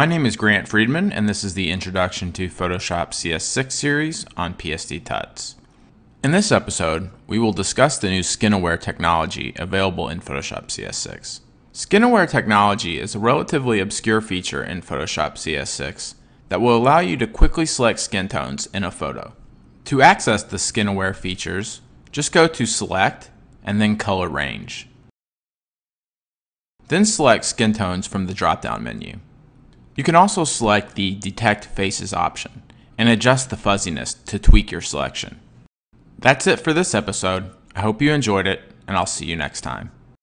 My name is Grant Friedman, and this is the Introduction to Photoshop CS6 series on PSD Tuts. In this episode, we will discuss the new skin aware technology available in Photoshop CS6. Skin aware technology is a relatively obscure feature in Photoshop CS6 that will allow you to quickly select skin tones in a photo. To access the skin aware features, just go to Select and then Color Range. Then select skin tones from the drop down menu. You can also select the Detect Faces option and adjust the fuzziness to tweak your selection. That's it for this episode. I hope you enjoyed it, and I'll see you next time.